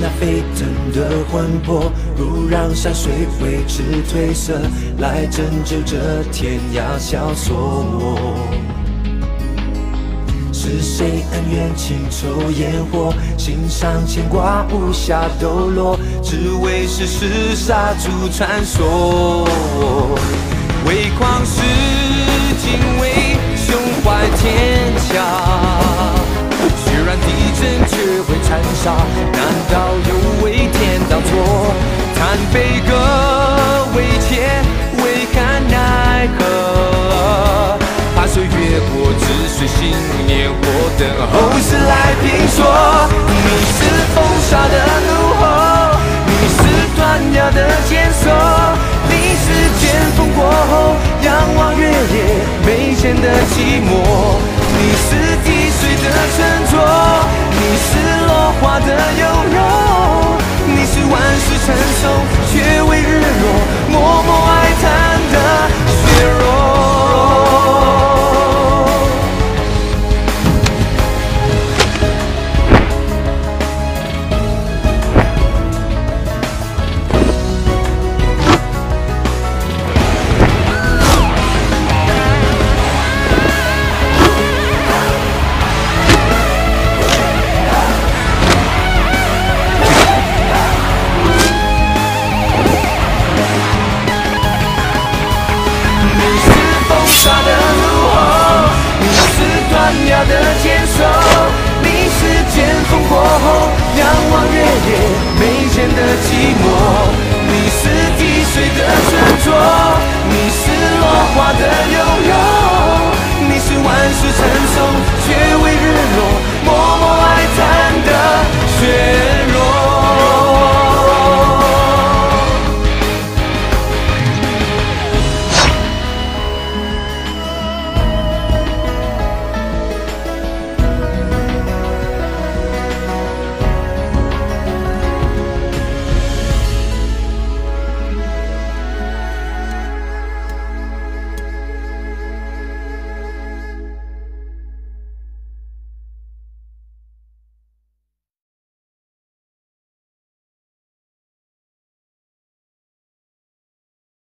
那沸腾的魂魄，不让山水维持褪色，来拯救这天涯萧索？是谁恩怨情仇烟火，心上牵挂无暇抖落，只为世事杀出传说。叹悲歌为切，未堪奈何？怕岁月过，只随信念火，等后世来评说。你是风沙的怒吼，你是断崖的坚守，你是剑锋过后仰望月夜眉间的寂寞，杀的怒吼你是断崖的坚守你是剑锋过后仰望月夜眉间的寂寞。